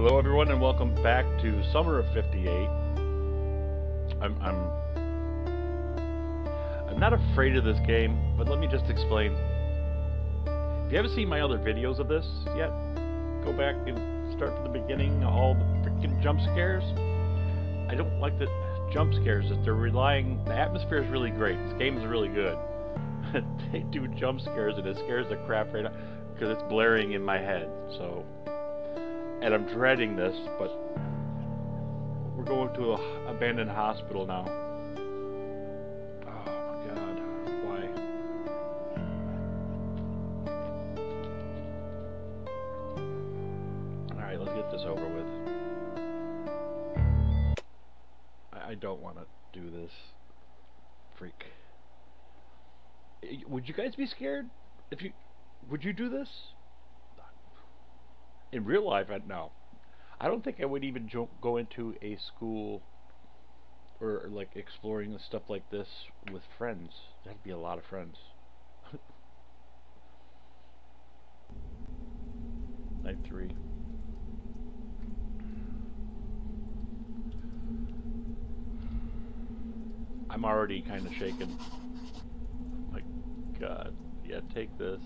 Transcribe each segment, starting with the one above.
Hello, everyone, and welcome back to Summer of '58. I'm, I'm, I'm not afraid of this game, but let me just explain. If you haven't seen my other videos of this yet, go back and start from the beginning. All the freaking jump scares. I don't like the jump scares. That they're relying. The atmosphere is really great. This game is really good. they do jump scares, and it scares the crap right out because it's blaring in my head. So and I'm dreading this, but we're going to an abandoned hospital now. Oh my god, why? Alright, let's get this over with. I, I don't want to do this. Freak. Would you guys be scared? If you... Would you do this? In real life, I no. I don't think I would even go into a school or like exploring stuff like this with friends. That'd be a lot of friends. Night three. I'm already kind of shaken. My God. Yeah, take this.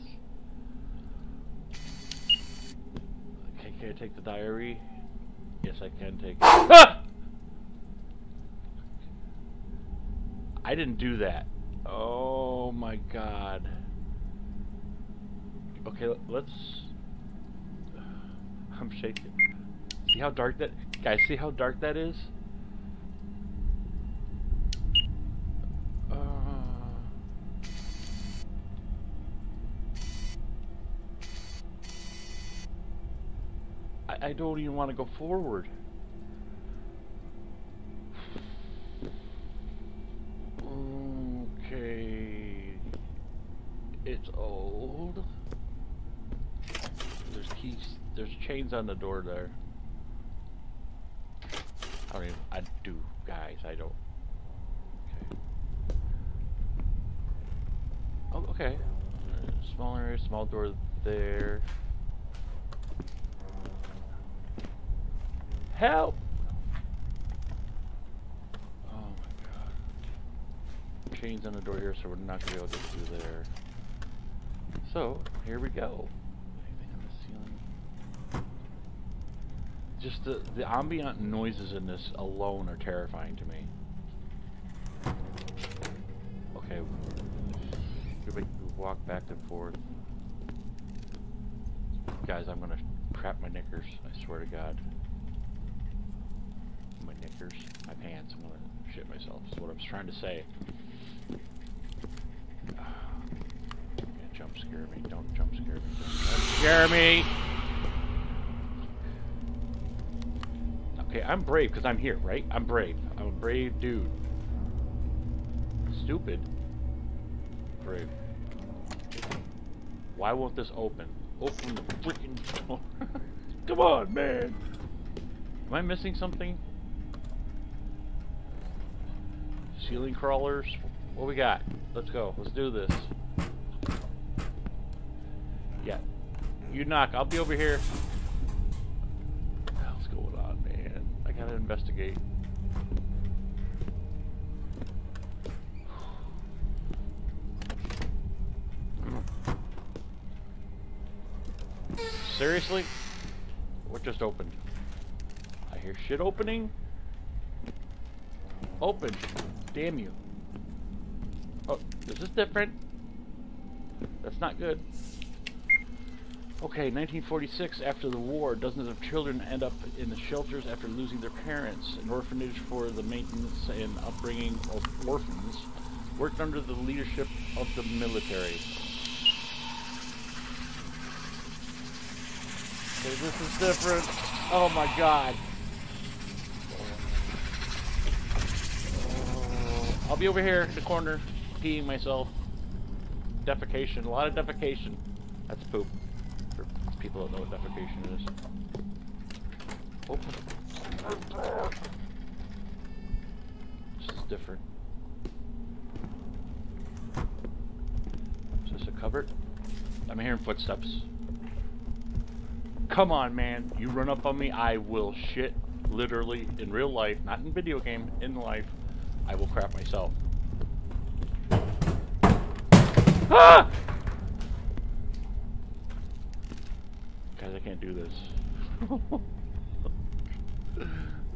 Can I take the diary? Yes, I can take it. Ah! I didn't do that. Oh my god. Okay, let's... I'm shaking. See how dark that... Guys, see how dark that is? I don't even want to go forward. Okay. It's old. There's keys. There's chains on the door there. I don't even. I do, guys. I don't. Okay. Oh, okay. Smaller, small door there. Help! Oh my god. Chains on the door here, so we're not gonna be able to get through there. So, here we go. Anything on the ceiling? Just the, the ambient noises in this alone are terrifying to me. Okay. We walk back and forth. Guys, I'm gonna crap my knickers, I swear to god knickers, my pants. I'm gonna shit myself. Is what I was trying to say. jump scare me. Don't jump scare me. Don't jump scare me. Okay, I'm brave because I'm here, right? I'm brave. I'm a brave dude. Stupid. Brave. Why won't this open? Open the freaking door. Come on, man. Am I missing something? Ceiling crawlers. What we got? Let's go. Let's do this. Yeah. You knock. I'll be over here. What the hell's going on, man? I gotta investigate. Seriously? What just opened? I hear shit opening. Open. Damn you. Oh, is this different? That's not good. Okay, 1946, after the war, dozens of children end up in the shelters after losing their parents. An orphanage for the maintenance and upbringing of orphans worked under the leadership of the military. Okay, this is different. Oh my god. I'll be over here in the corner, peeing myself. Defecation, a lot of defecation. That's poop. For people that know what defecation is. Oh. This is different. Is this a cupboard? I'm hearing footsteps. Come on, man. You run up on me, I will shit. Literally, in real life, not in video game, in life, I will crap myself. Ah! Guys, I can't do this.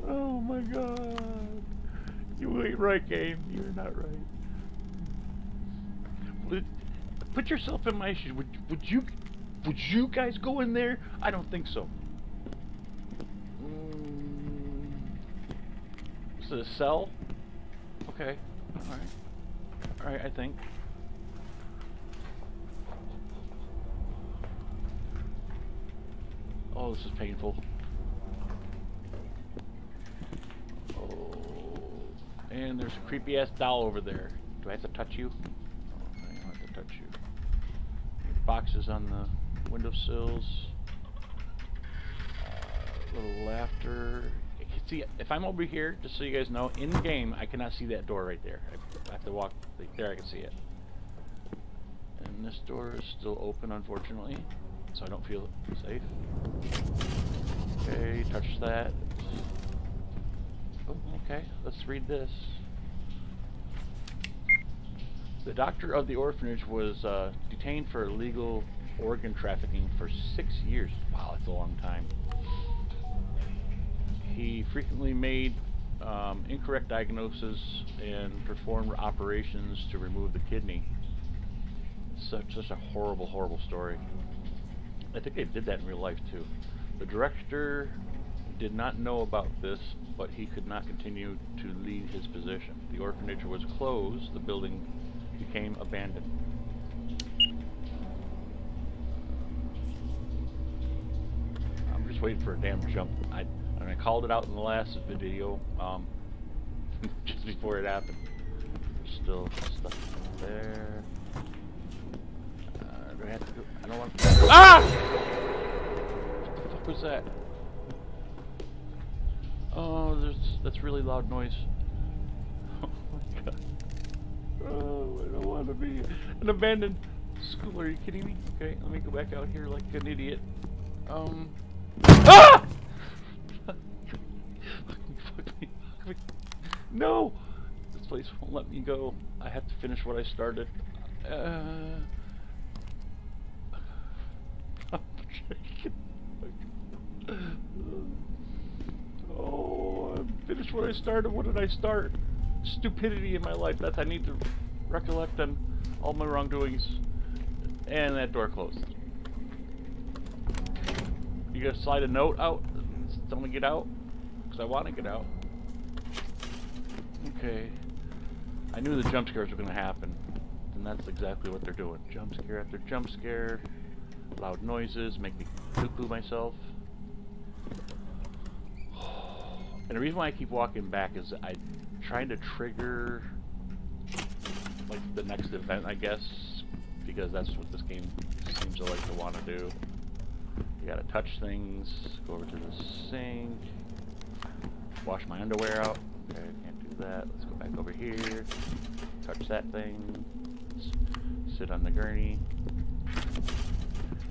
oh my god. You ain't right, game. You're not right. Put yourself in my shoes. Would, would you would you guys go in there? I don't think so. Mm. Is a cell? Okay. Alright. Alright, I think. Oh, this is painful. Oh. And there's a creepy ass doll over there. Do I have to touch you? Oh, I don't have to touch you. Boxes on the windowsills. Uh, little laughter. See, if I'm over here, just so you guys know, in game, I cannot see that door right there. I have to walk. There, I can see it. And this door is still open, unfortunately so I don't feel safe. Okay, touch that. Oh, okay, let's read this. The doctor of the orphanage was uh, detained for illegal organ trafficking for six years. Wow, that's a long time. He frequently made um, incorrect diagnoses and performed operations to remove the kidney. Such, such a horrible, horrible story. I think they did that in real life too. The director did not know about this, but he could not continue to lead his position. The orphanage was closed, the building became abandoned. I'm just waiting for a damn jump. I, called it out in the last video, um, just before it happened. Still stuff there. I have to. I don't want to. Ah! What the fuck was that? Oh, there's that's really loud noise. Oh my god. Oh, I don't want to be an abandoned school. Are you kidding me? Okay, let me go back out here like an idiot. Um. No! This place won't let me go. I have to finish what I started. Uh. oh, I finished what I started. What did I start? Stupidity in my life. That I need to recollect on all my wrongdoings. And that door closed. You gonna slide a note out? Tell me get out? Because I want to get out. Okay. I knew the jump scares were going to happen. And that's exactly what they're doing. Jump scare after jump scare loud noises, make me poo-poo myself. And the reason why I keep walking back is I'm trying to trigger like the next event, I guess, because that's what this game seems to like to want to do. You gotta touch things, go over to the sink, wash my underwear out. Okay, that. Let's go back over here, touch that thing, sit on the gurney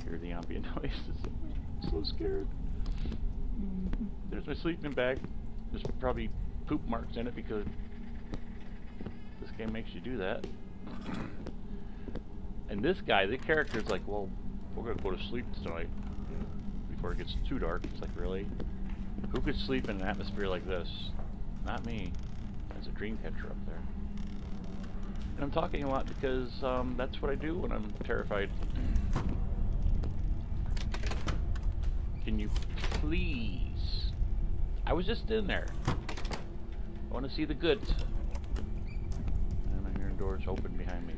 hear the ambient noises. I'm so scared. There's my sleeping bag. There's probably poop marks in it because this game makes you do that. and this guy, the character is like, well, we're gonna go to sleep tonight before it gets too dark. It's like, really? Who could sleep in an atmosphere like this? Not me. There's a dream catcher up there. And I'm talking a lot because um, that's what I do when I'm terrified. Can you please? I was just in there. I want to see the goods. And I'm hearing doors open behind me.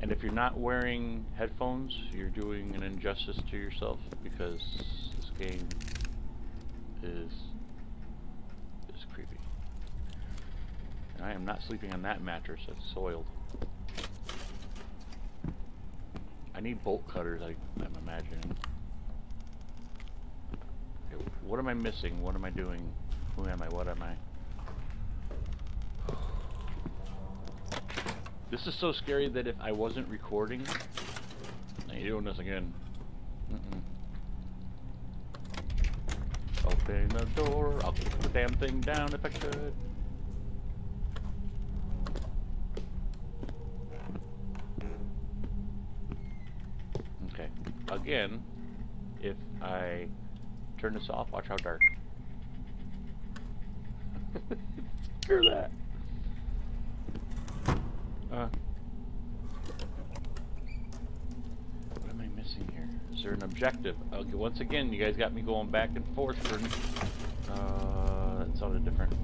And if you're not wearing headphones, you're doing an injustice to yourself because this game is creepy. And I am not sleeping on that mattress that's soiled. I need bolt cutters, I, I'm imagining. What am I missing? What am I doing? Who am I? What am I? This is so scary that if I wasn't recording... Now you're doing this again. Mm -mm. Open the door. I'll kick the damn thing down if I could. Okay. Again, if I turn this off, watch how dark. Hear that? Uh, what am I missing here? Is there an objective? Okay, once again, you guys got me going back and forth for. Uh, that sounded different.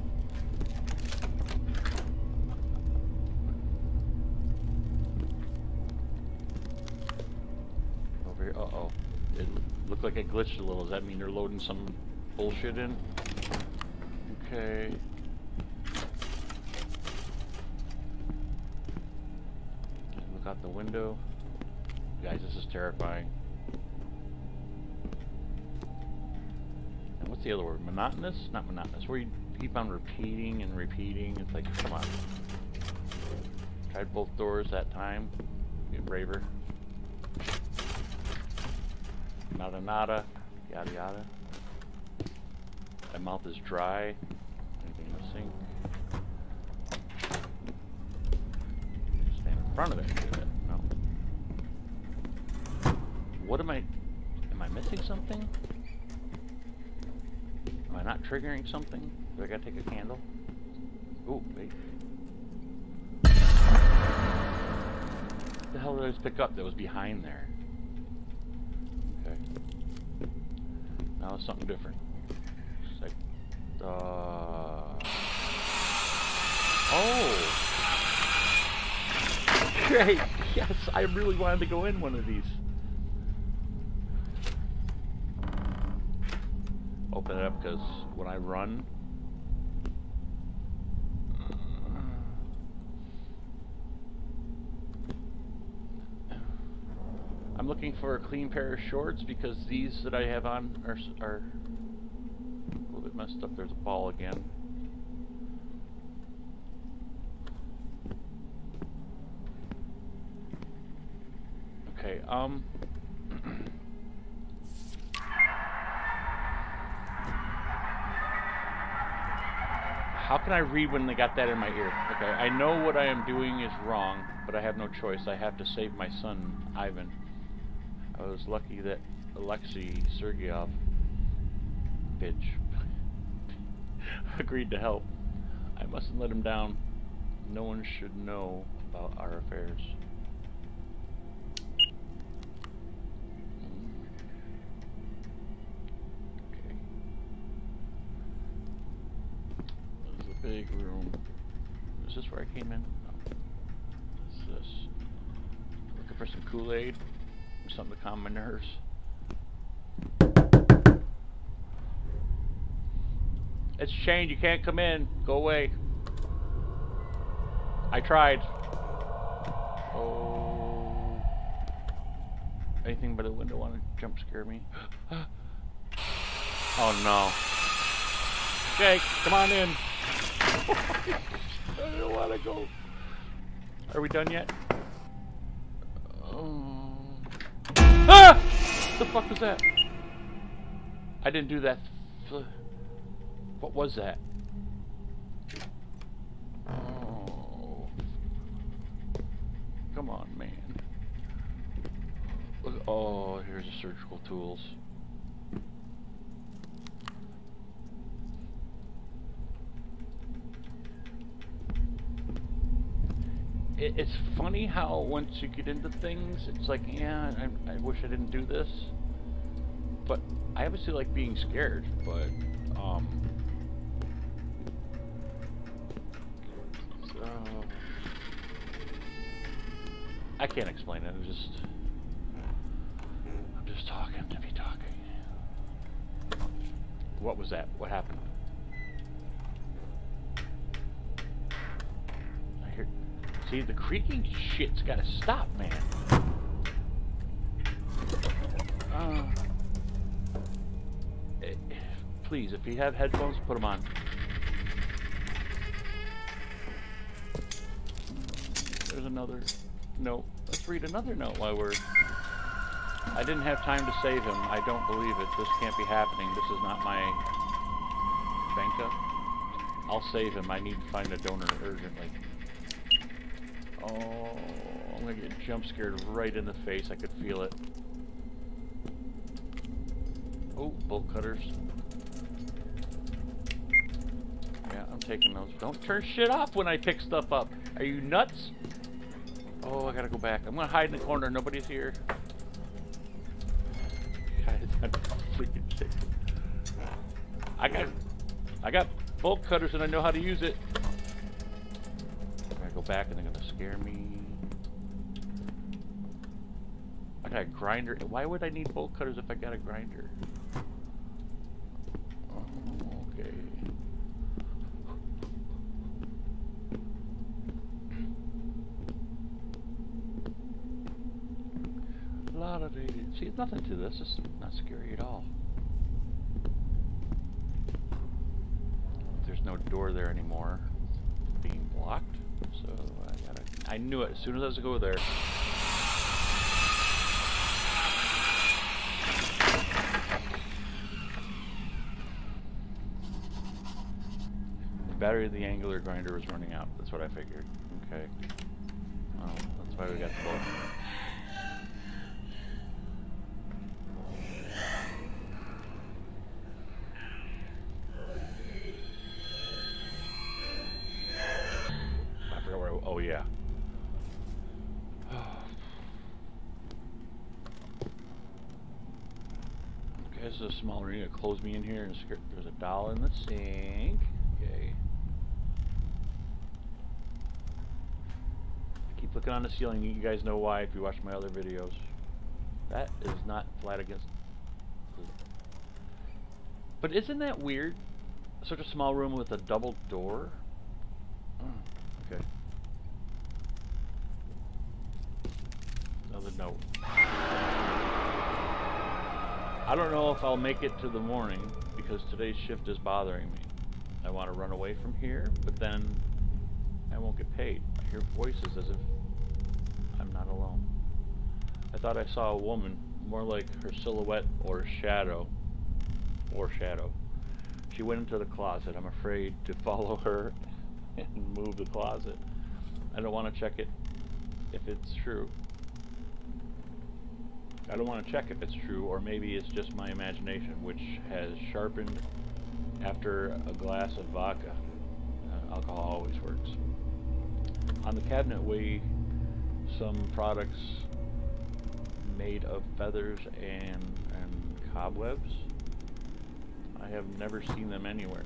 Glitched a little. Does that mean they're loading some bullshit in? Okay. Look out the window. Guys, this is terrifying. And what's the other word? Monotonous? Not monotonous. Where you keep on repeating and repeating. It's like, come on. Tried both doors that time. Get braver. Nada nada. Yada yada. My mouth is dry. Anything in the sink? Stand in front of it. No. What am I... Am I missing something? Am I not triggering something? Do I gotta take a candle? Ooh, wait. What the hell did I just pick up that was behind there? Okay. Now it's something different. It's like, uh... Oh! Great! Yes, I really wanted to go in one of these. Open it up because when I run, I'm looking for a clean pair of shorts because these that I have on are, are a little bit messed up. There's a ball again. Okay, um... How can I read when they got that in my ear? Okay, I know what I am doing is wrong, but I have no choice. I have to save my son, Ivan. I was lucky that Alexei Sergeyev, bitch, agreed to help. I mustn't let him down. No one should know about our affairs. Okay. This is a big room. Is this where I came in? No. What's this? Looking for some Kool-Aid? Something to calm my nerves. It's chained. You can't come in. Go away. I tried. Oh. Anything but a window want to jump scare me? oh no. Jake, come on in. I don't want to go. Are we done yet? Oh. Ah! The fuck was that? I didn't do that. What was that? Oh. Come on, man. Look, oh, here's the surgical tools. It, it's funny how once you get into things, it's like, yeah, I, I wish I didn't do this. But I obviously like being scared, but, um... So... I can't explain it, I'm just... I'm just talking to be talking. What was that? What happened? See, the creaking shit's gotta stop, man. Uh, eh, please, if you have headphones, put them on. There's another note. Let's read another note while we're... I didn't have time to save him. I don't believe it. This can't be happening. This is not my Benka. I'll save him. I need to find a donor urgently. Oh, I'm gonna get jump scared right in the face. I could feel it. Oh, bolt cutters. Yeah, I'm taking those. Don't turn shit off when I pick stuff up. Are you nuts? Oh, I gotta go back. I'm gonna hide in the corner. Nobody's here. I got, I got bolt cutters and I know how to use it. I'm gonna go back and scare me. I got a grinder. Why would I need bolt cutters if I got a grinder? Oh, okay. La da nothing to this. It's not scary at all. There's no door there anymore. It's being blocked. So I gotta. I knew it as soon as I was go there. The battery of the angular grinder was running out. That's what I figured. Okay. Well, that's why we got the bolt. I forgot where. I, oh yeah. okay, this is a close me in here and there's a doll in the sink. Okay. I keep looking on the ceiling. You guys know why if you watch my other videos. That is not flat against. But isn't that weird? Such a small room with a double door. Oh, okay. Another note. I don't know if I'll make it to the morning because today's shift is bothering me. I want to run away from here, but then I won't get paid. I hear voices as if I'm not alone. I thought I saw a woman, more like her silhouette or shadow. Or shadow. She went into the closet. I'm afraid to follow her and move the closet. I don't want to check it if it's true. I don't want to check if it's true, or maybe it's just my imagination, which has sharpened after a glass of vodka. Uh, alcohol always works. On the cabinet weigh some products made of feathers and, and cobwebs. I have never seen them anywhere.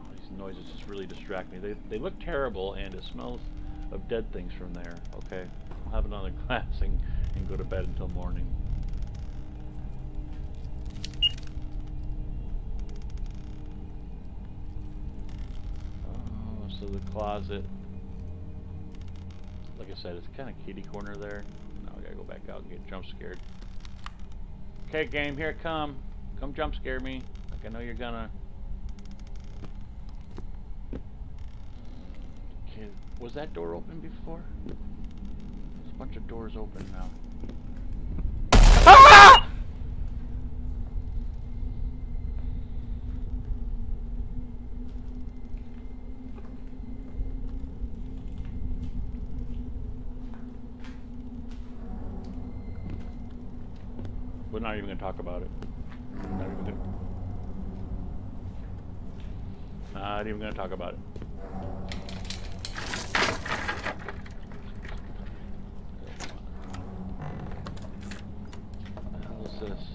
Oh, these noises just really distract me. They, they look terrible and it smells of dead things from there. Okay, I'll have another glass and, and go to bed until morning. So the closet. Like I said, it's kind of kitty corner there. Now I gotta go back out and get jump scared. Okay, game, here come. Come jump scare me. Like I know you're gonna. Okay, was that door open before? There's a bunch of doors open now. Ah! We're not even gonna talk about it. Not even gonna. Not even gonna talk about it. What the hell is this?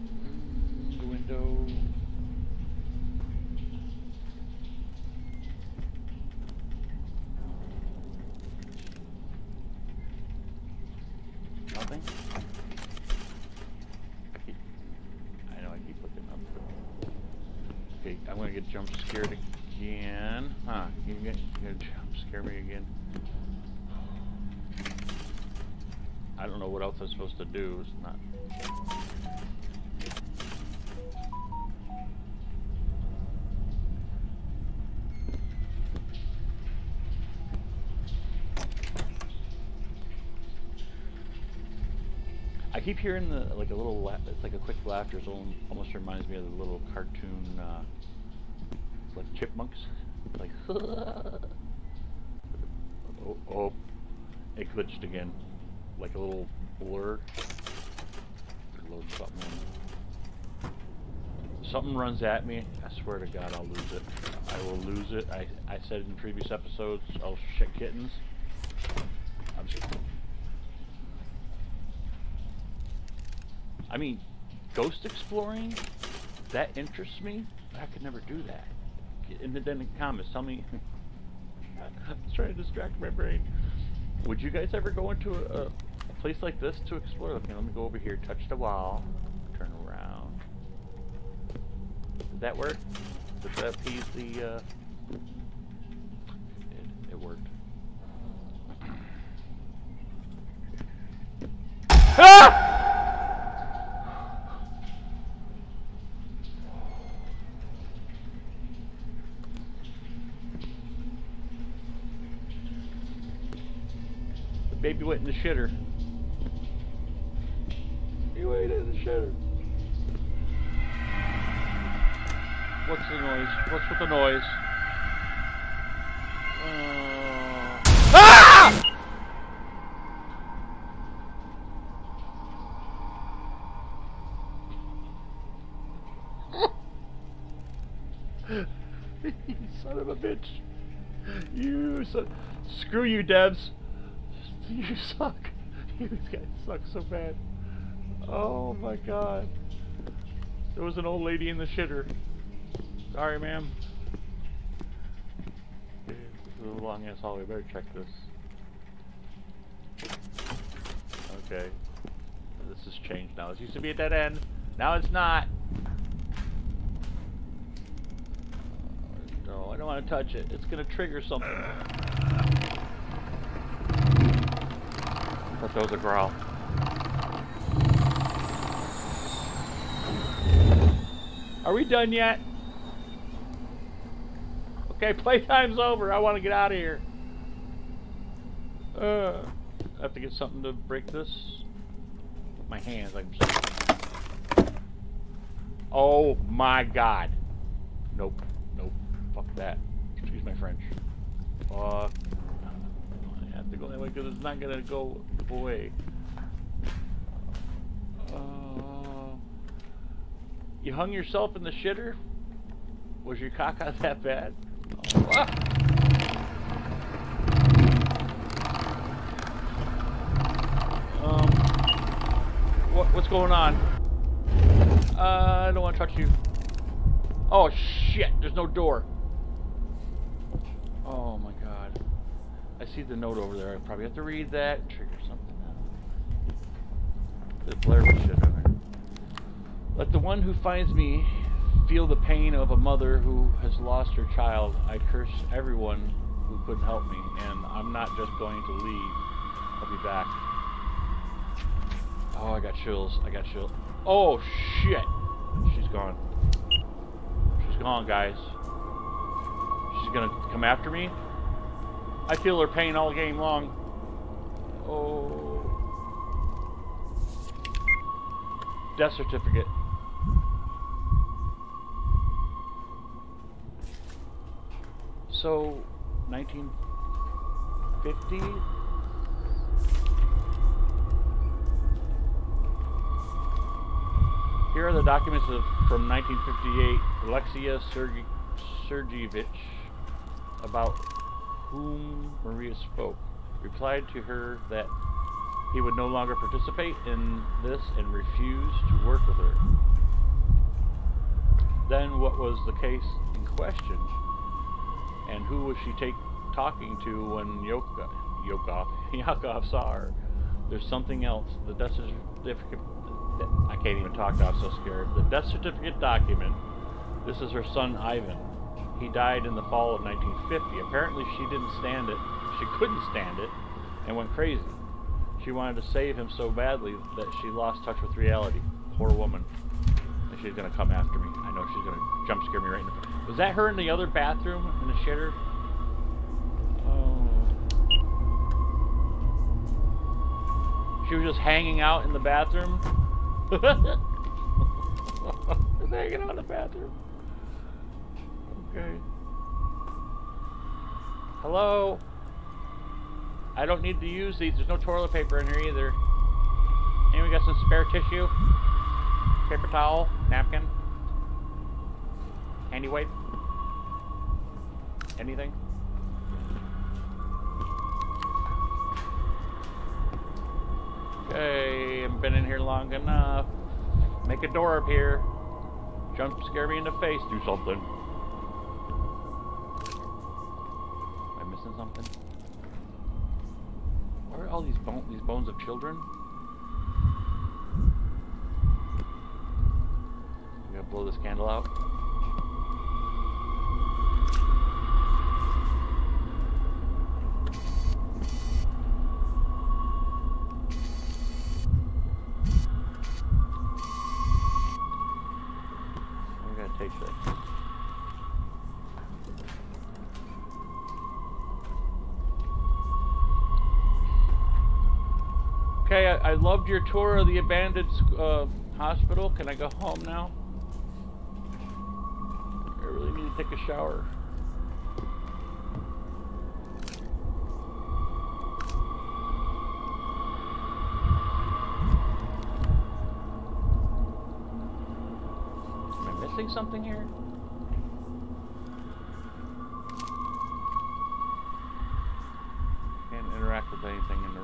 Mm, The window. Nothing? I keep- I know I keep looking up. but- Okay, I'm gonna get jump scared again. Huh, you get you gonna jump scare me again. I don't know what else I'm supposed to do. It's not. I keep hearing the like a little. It's like a quick laughter It Almost reminds me of the little cartoon, uh, like chipmunks. Like. oh, oh, it glitched again, like a little blur. Load something. Something runs at me. I swear to God, I'll lose it. I will lose it. I I said in previous episodes, I'll shit kittens. I'm just. I mean, ghost exploring, that interests me. I could never do that. And then in the comments, tell me. I'm trying to distract my brain. Would you guys ever go into a, a place like this to explore? Okay, let me go over here, touch the wall, turn around. Did that work? Does that appease the, uh... It, it worked. ah! Baby went in the shitter. He went in the shitter. What's the noise? What's with the noise? Uh... Ah! son of a bitch. You son. Screw you, devs. You suck. You guys suck so bad. Oh my god. There was an old lady in the shitter. Sorry, ma'am. This is a long ass hallway. Better check this. Okay. This has changed now. It used to be a dead end. Now it's not. No, I don't want to touch it. It's going to trigger something. Thought that was a growl. Are we done yet? Okay, playtime's over. I want to get out of here. Uh, I have to get something to break this. My hands, like Oh my god. Nope. Nope. Fuck that. Excuse my French. Fuck I have to go that way because it's not going to go away. Uh, you hung yourself in the shitter? Was your caca that bad? Oh, ah. What, what's going on? Uh, I don't want to touch you. Oh shit, there's no door. Oh my I see the note over there. I probably have to read that. Trigger something. The Blair Witch shit in there. Let the one who finds me feel the pain of a mother who has lost her child. I curse everyone who couldn't help me, and I'm not just going to leave. I'll be back. Oh, I got chills. I got chills. Oh, shit. She's gone. She's gone, guys. She's gonna come after me? I feel her pain all game long. Oh. Death certificate. So, 1950? Here are the documents of, from 1958. Alexia Sergey, Sergeyevich about whom Maria spoke, replied to her that he would no longer participate in this and refused to work with her. Then what was the case in question? And who was she take, talking to when Yokov, Yakov saw her? There's something else. The death certificate... I can't even talk now, I'm so scared. The death certificate document. This is her son, Ivan. He died in the fall of 1950. Apparently she didn't stand it. She couldn't stand it and went crazy. She wanted to save him so badly that she lost touch with reality. Poor woman. And she's gonna come after me. I know she's gonna jump scare me right in the face. Was that her in the other bathroom in the shitter? Oh. She was just hanging out in the bathroom. hanging out in the bathroom. Okay. Hello? I don't need to use these. There's no toilet paper in here either. Anyone got some spare tissue? Paper towel? Napkin? Handy wipe? Anything? Okay, I've been in here long enough. Make a door up here. Jump scare me in the face. Do something. Something? Where are all these, bone these bones of children? I'm gonna blow this candle out. Your tour of the abandoned uh, hospital. Can I go home now? I really need to take a shower. Am I missing something here? Can't interact with anything in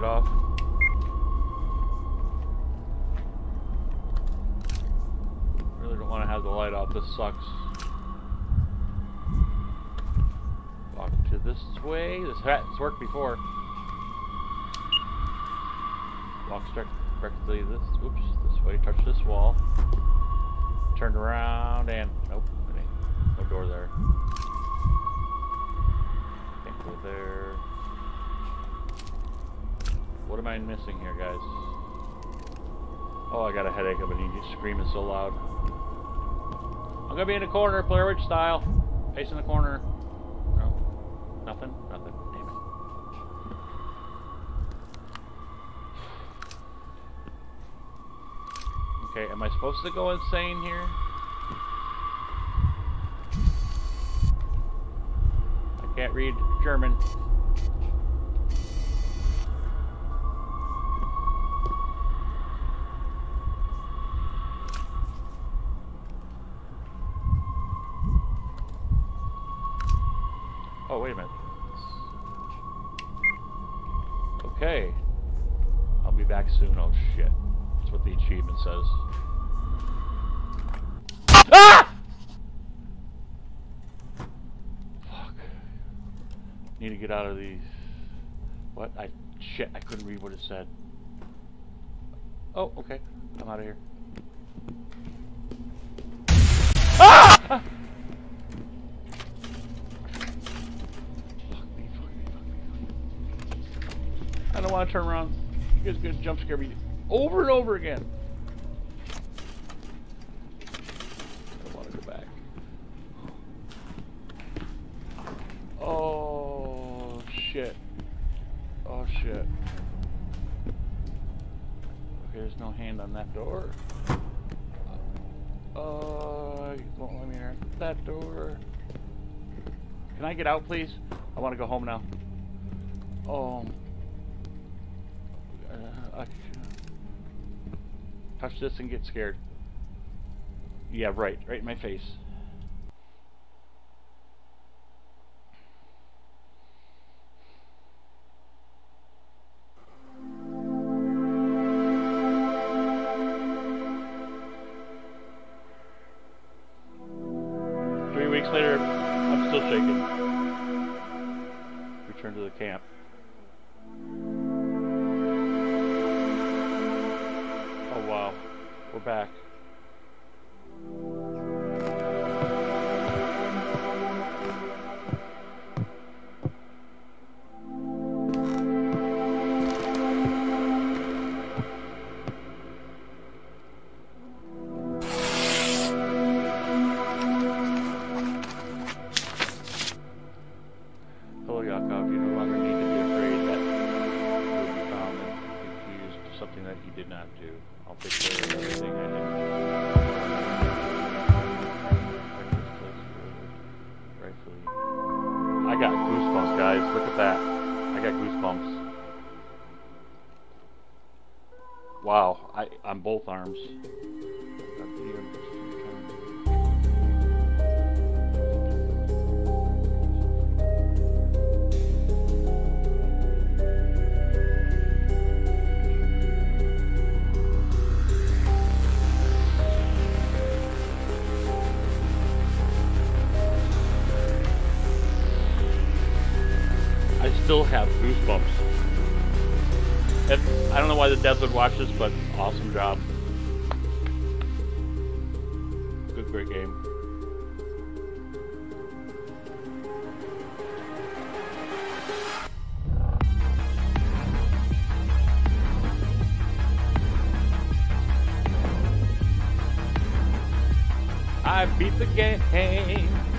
light off. Really don't want to have the light off. This sucks. Walk to this way. This has worked before. Walk directly this. Oops, this way. Touch this wall. Turn around and nope. No door there. Can't go there. What am I missing here, guys? Oh, I got a headache. I've been screaming so loud. I'm gonna be in the corner, Blair Witch style. Facing the corner. No. Nothing? Nothing. Damn it. Okay, am I supposed to go insane here? I can't read German. Oh, wait a minute. Okay. I'll be back soon. Oh, shit. That's what the achievement says. Ah! Fuck. Need to get out of these. What? I. Shit, I couldn't read what it said. Oh, okay. I'm out of here. Ah! Fuck me, fuck me, fuck me, fuck me. I don't want to turn around. You guys are gonna jump scare me over and over again. I don't want to go back. Oh shit. Oh shit. Okay, there's no hand on that door. Oh, you won't let me in that door. Can I get out, please? I want to go home now. Oh. Touch this and get scared. Yeah, right. Right in my face. I'll take care of everything I I got goosebumps, guys. Look at that. I got goosebumps. Wow. i'm both arms. I beat the game.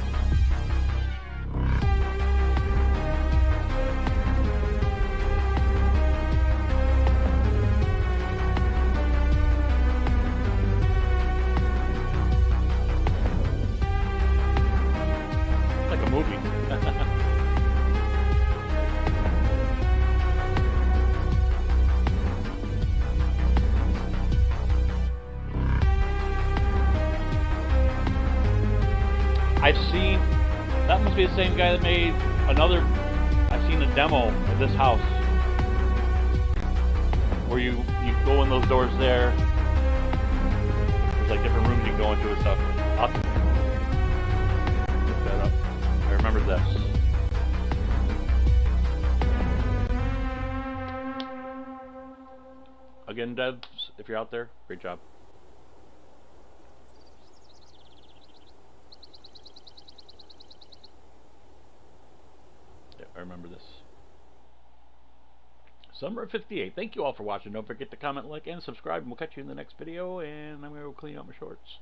Summer of 58. Thank you all for watching. Don't forget to comment, like, and subscribe. And we'll catch you in the next video. And I'm going to go clean up my shorts.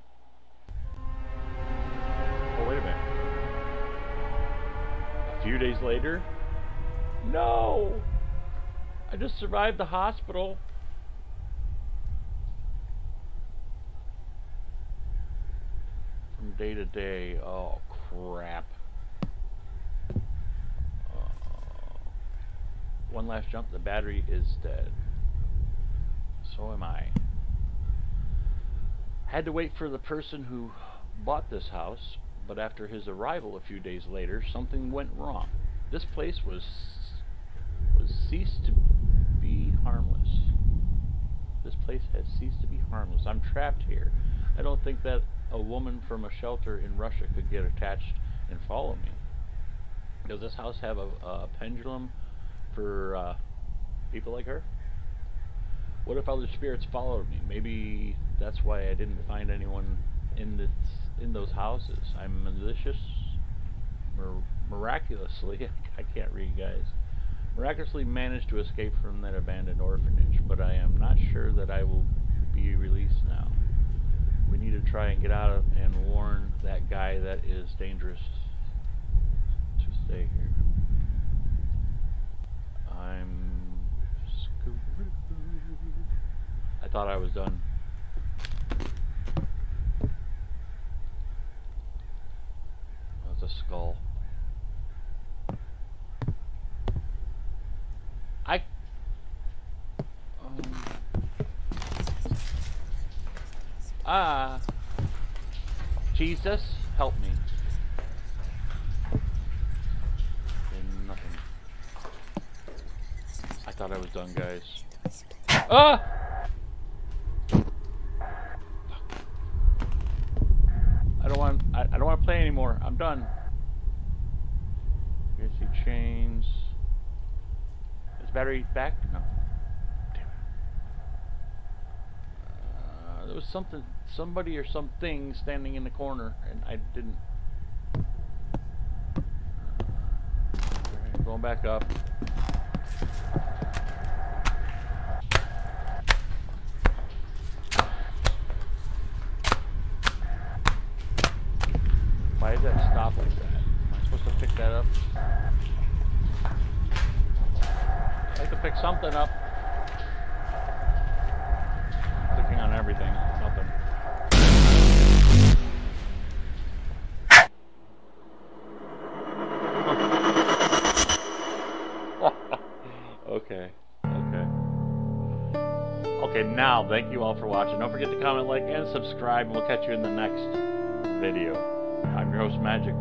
Oh, wait a minute. A few days later. No! I just survived the hospital. From day to day. Oh, crap. One last jump, the battery is dead. So am I. Had to wait for the person who bought this house, but after his arrival a few days later, something went wrong. This place was was ceased to be harmless. This place has ceased to be harmless. I'm trapped here. I don't think that a woman from a shelter in Russia could get attached and follow me. Does this house have a, a pendulum for uh, people like her? What if other spirits followed me? Maybe that's why I didn't find anyone in this in those houses. I'm malicious, mir miraculously. I can't read, guys. Miraculously managed to escape from that abandoned orphanage, but I am not sure that I will be released now. We need to try and get out of and warn that guy that is dangerous to stay here. I'm. I thought I was done. That's a skull. I... Um, ah... Jesus, help me. Thought I was done, guys. Ah! I don't want. I, I don't want to play anymore. I'm done. The chains. Is battery back? No. Uh, there was something, somebody or something standing in the corner, and I didn't. Going back up. stop like that? Am I supposed to pick that up? I like to pick something up. Clicking on everything, nothing. okay, okay. Okay, now, thank you all for watching. Don't forget to comment, like, and subscribe, we'll catch you in the next video. I'm your host, Magic.